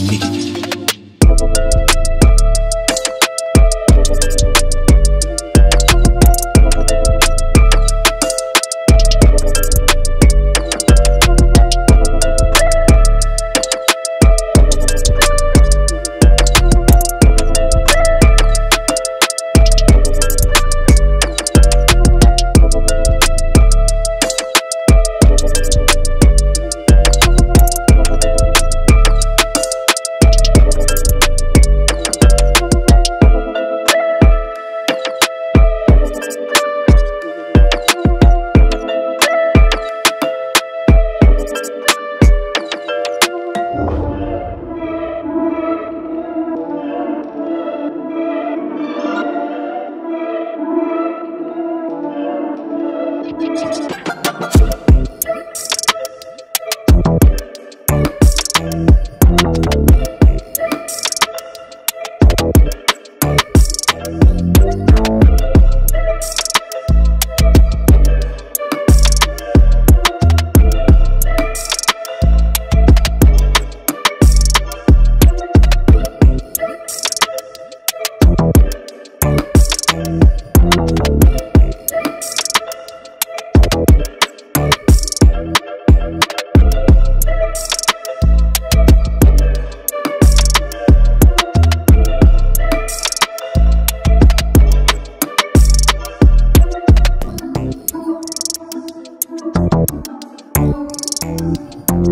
Mix.